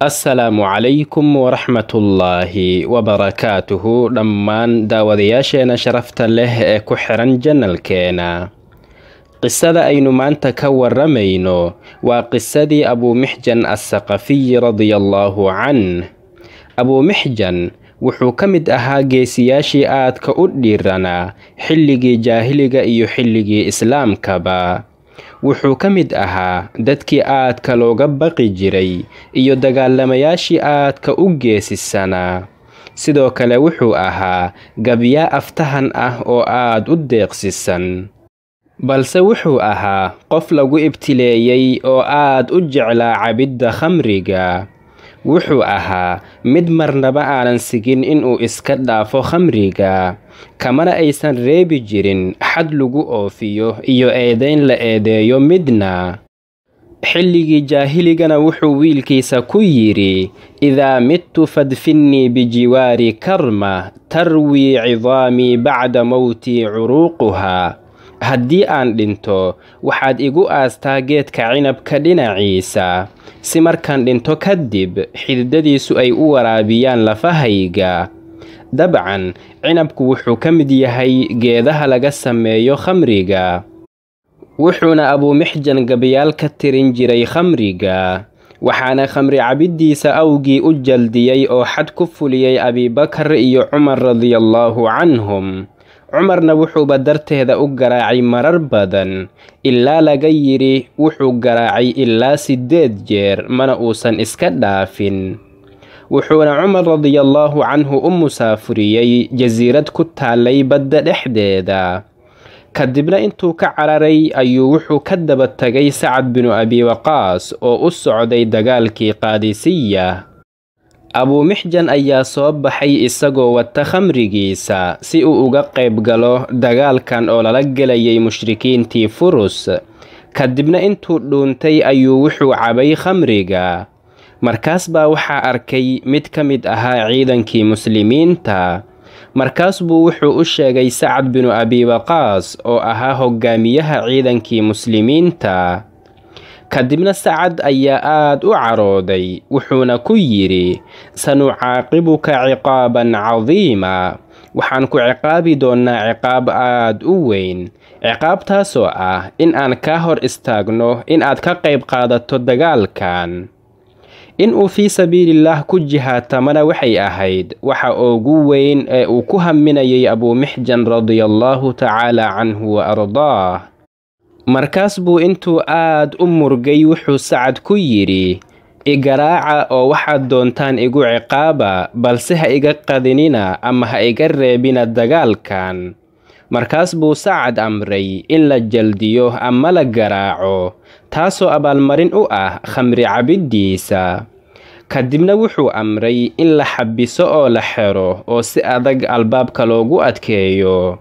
assalaamu calaykum waraxmatullaahi wabarakaatuhu dhammaan daawadayaasheena sharafta leh ee ku xiran janalkeena qisada aynu maanta ka waramayno waa qisadii abuumixjan assaqafiyi radiallaahu canh abuumixjan wuxuu ka mid ahaa geesiyaashii aadka u dhiiranaa xilligii jaahiliga iyo xilligii islaamkaba wuxuu ka mid ahaa dadkii aadka looga baqi jiray iyo dagaalamayaashii aadka u geesisanaa sidoo kale wuxuu ahaa gabyaa aftahan ah oo aad u deeqsisan balse wuxuu ahaa qof lagu ibtileeyey oo aad u jeclaa cabidda khamriga wuxuu ahaa mid marnaba aanan sigin inuu iska dhaafo khamriga kamana aysan reebi jirin xad lagu oofiyo iyo eedayn la eedeeyo midna. Xilligii jaahiligana wuxuu wiilkiisa ku yidhi idaa midtu fadfinnii bijiwaari karma tarwii cidaamii bacda mowtii curuuquhaa haddii aan dhinto waxaad igu aastaa geedka cinabka dhinaciisa. Si markaan dhinto kadib xididadiisu ay u waraabiyaan lafahayga. Dabcan cinabku wuxuu ka mid yahay geedaha laga sameeyo khamriga. Wuxuuna abuumixjan gabayaal ka tirin jiray khamriga waxaana khamri cabiddiisa awgii u jaldiyey oo xad ku fuliyey abibakar iyo cumar radiallaahu canhum cumarna wuxuuba darteeda u garaacay marar badan. Ilaa laga yidhi wuxuu garaacay ilaa siddeed jeer mana uusan iska dhaafin. Wuxuuna cumar radiallaahu canhu u musaafuriyey jasiirad ku taallay badda dhexdeeda. Kadibna intuu ka cararay ayuu wuxuu ka daba tagay sacad binu abi waqaas oo u socday dagaalkii qaadisiya abuumixjan ayaa soo baxay isagoo wata khamrigiisa si uu uga qayb galo dagaalkan oo lala gelayay mushrikiintii furus. Kadibna intuu dhuuntay ayuu wuxuu cabay khamriga. Markaas baa waxaa arkay mid ka mid ahaa ciidankii muslimiinta. Markaas buu wuxuu u sheegay sacad binu abi waqaas oo ahaa hogaamiyaha ciidankii muslimiinta kadibna sacad ayaa aad u carooday wuxuuna ku yidhi sanucaaqibuka ciqaaban cadiima. Waxaan ku ciqaabi doonnaa ciqaab aad u weyn ciqaabtaasoo ah in aan kaa hor istaagno in aad ka qayb qaadato dagaalkan. In uu fii sabiilillaah ku jihaatamana waxay ahayd waxa ugu weyn ee uu ku haminayay abuumixjan radiallaahu tacaala canhu wa ardaah markaas buu intuu aad u murgay wuxuu sacad ku yidhi igaraaca oo waxaad doontaan igu ciqaaba balse ha iga qadinina ama ha iga reebina dagaalkan. Markaas buu sacad amray in la jaldiyo ama la garaaco taasoo abaalmarin u ah khamri cabiddiisa. Kadibna wuxuu amray in la xabiso oo la xero oo si adag albaabka loogu adkeeyo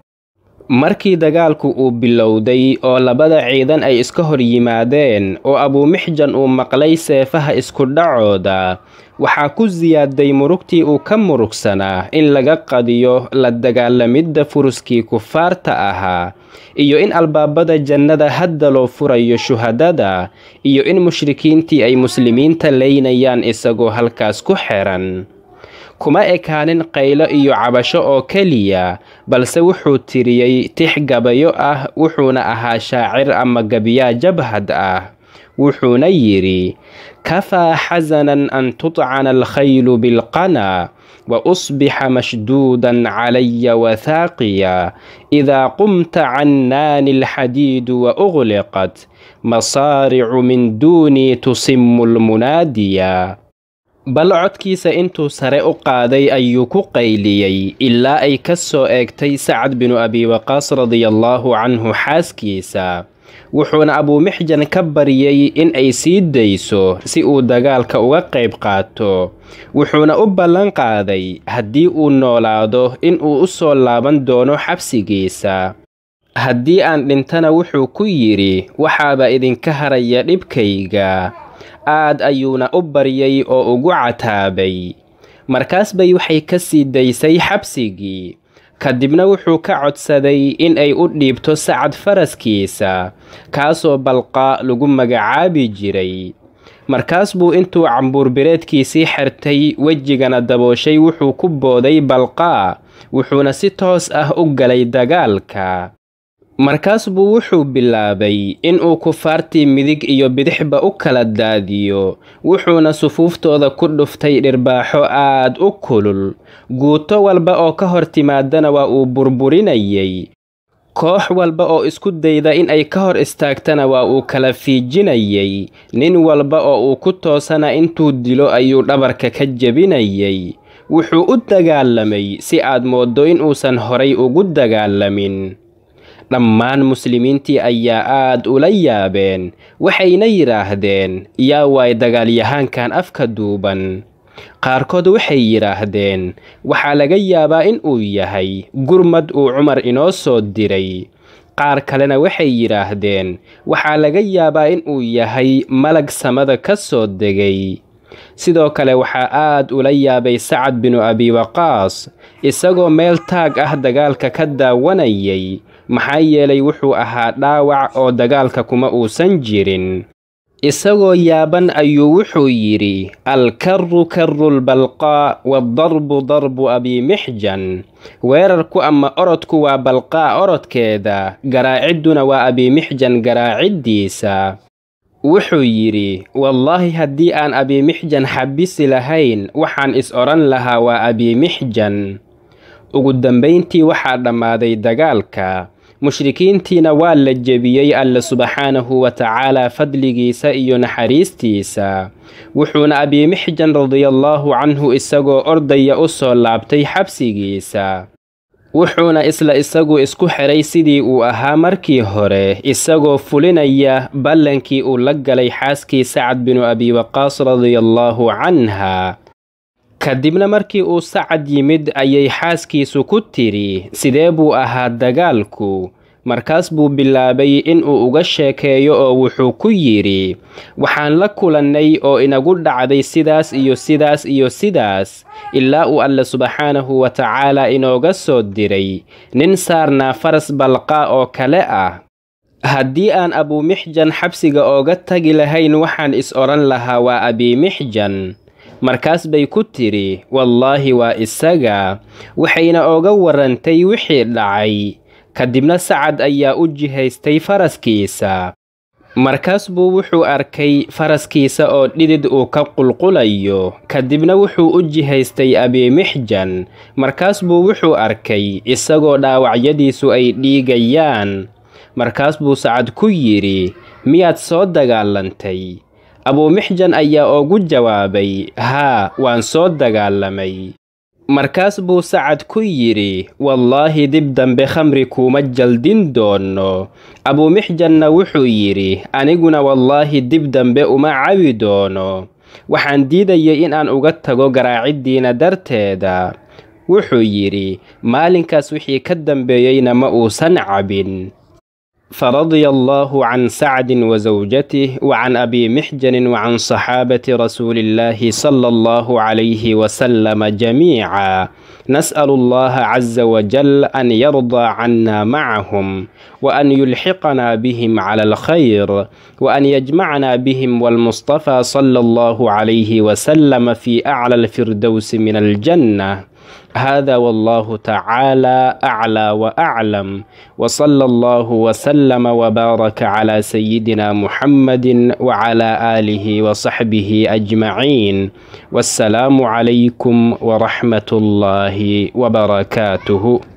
markii dagaalku uu bilowday oo labada ciidan ay iska hor yimaadeen oo abuumixjan uu maqlay seefaha isku dhacooda waxaa ku siyaaday murugtii uu ka murugsanaa in laga qadiyo la dagaalamidda furuskii kufaarta ahaa iyo in albaabada jannada hadda loo furayo shuhadada iyo in mushrikiintii ay muslimiinta leynayaan isagoo halkaas ku xiran kuma ekaanin qaylo iyo cabasho oo keliya balse wuxuu tiriyey tix gabayo ah wuxuuna ahaa shaacir ama gabyaa jabhad ah. Wuxuuna yidhi kafaa xasanan an tutcana alkhaylu bilqana wa usbixa mashduudan calaya wathaaqiya idaa qumta cannaani alxadiidu wa ugliqat masaaricu min duunii tusimu lmunaadiya bal codkiisa intuu sare u qaaday ayuu ku qayliyey ilaa ay ka soo eegtay sacad binu abi waqaas radiallaahu canhu xaaskiisa. Wuxuuna abuumixjan ka baryey in ay sii dayso si uu dagaalka uga qayb qaato. Wuxuuna u ballan qaaday haddii uu noolaado in uu u soo laaban doono xabsigiisa. Haddii aan dhintana wuxuu ku yidhi waxaaba idinka haraya dhibkayga aad ayuuna u baryay oo ugu cataabay. Markaas bay waxay ka sii daysay xabsigii. Kadibna wuxuu ka codsaday in ay u dhiibto sacad faraskiisa kaasoo balqa lagu magacaabi jiray. Markaas buu intuu cambuurbireedkiisii xirtay wejigana dabooshay wuxuu ku booday balqaa wuxuuna si toos ah u galay dagaalka markaas buu wuxuu bilaabay inuu kufaartii midig iyo bidixba u kala daadiyo wuxuuna sufuuftooda ku dhuftay dhirbaaxo aad u kulul. Guuto walba oo ka hor timaadana waa uu burburinayay. Koox walba oo isku dayda in ay ka hor istaagtana waa uu kala fiijinayay. Nin walba oo uu ku toosana intuu dilo ayuu dhabarka ka jebinayay. Wuxuu u dagaalamay si aad mooddo inuusan horay ugu dagaalamin dhammaan muslimiintii ayaa aad ula yaabeen waxayna yidhaahdeen yaa waay dagaalyahaankan afka duuban. Qaarkood waxay yidhaahdeen waxaa laga yaabaa in uu yahay gurmad uu cumar inoo soo diray. Qaar kalena waxay yidhaahdeen waxaa laga yaabaa in uu yahay malag samada ka soo degay sidoo kale waxaa aad ula yaabay sacad binu abi waqaas isagoo meel taag ah dagaalka ka daawanayay. Maxaa yeelay wuxuu ahaa dhaawac oo dagaalka kuma uusan jirin. Isagoo yaaban ayuu wuxuu yidhi alkarru karru lbalqaa waadarbu darbu abi mixjan. Weerarku ama orodku waa balqaa orodkeeda. Garaacidduna waa abi mixjan garaaciddiisa wuxuu yidhi wallaahi haddii aan abi mixjan xabisi lahayn waxaan is odhan lahaa waa abi mixjan ugu dambayntii waxaa dhammaaday dagaalka. Mushrikiintiina waa la jebiyey alle subxaanahu wa tacaalaa fadligiisa iyo naxariistiisa. Wuxuuna abimixjan radiallaahu canhu isagoo ordaya u soo laabtay xabsigiisa wuxuuna isla isagu isku xidhay sidii uu ahaa markii hore isagoo fulinaya ballankii uu la galay xaaskii sacad binu abi waqaas radiallaahu canha. Kadibna markii uu sacad yimid ayay xaaskiisu ku tidhi sidee buu ahaa dagaalku markaas buu bilaabay inuu uga sheekeeyo oo wuxuu ku yidhi waxaan la kulannay oo inagu dhacday sidaas iyo sidaas iyo sidaas ilaa uu alle subxaanahu wa tacaalaa inooga soo diray. Nin saarnaa faras balqaa oo kale ah. Haddii aan abumixjan xabsiga ooga tagi lahayn waxaan is odhan lahaa waa abimixjan markaas bay ku tidhi wallaahi waa isaga. Waxayna ooga warrantay wixii dhacay kadibna sacad ayaa u jihaystay faraskiisa. Markaas buu wuxuu arkay faraskiisa oo dhidid uu ka qulqulayo. Kadibna wuxuu u jihaystay abimixjan markaas buu wuxuu arkay isagoo dhaawacyadiisu ay dhiigayaan. Markaas buu sacad ku yidhi miyaad soo dagaalantay? Abumixjan ayaa oogu jawaabay haa waan soo dagaalamay markaas buu sacad ku yidhi wallaahi dib dambe khamri kuuma jaldin doono abumixjanna wuxuu yidhi aniguna wallaahi dib dambe uma cabi doono. Waxaan diidayay in aan uga tago garaaciddiina darteeda. Wuxuu yidhi maalinkaas wixii ka dambeeyeyna ma uusan cabin فرضي الله عن سعد وزوجته وعن أبي محجن وعن صحابة رسول الله صلى الله عليه وسلم جميعا. نسأل الله عز وجل أن يرضى عنا معهم وأن يلحقنا بهم على الخير وأن يجمعنا بهم والمصطفى صلى الله عليه وسلم في أعلى الفردوس من الجنة. هذا والله تعالى أعلى وأعلم وصلى الله وسلم وبارك على سيدنا محمد وعلى آله وصحبه أجمعين. والسلام عليكم ورحمة الله وبركاته.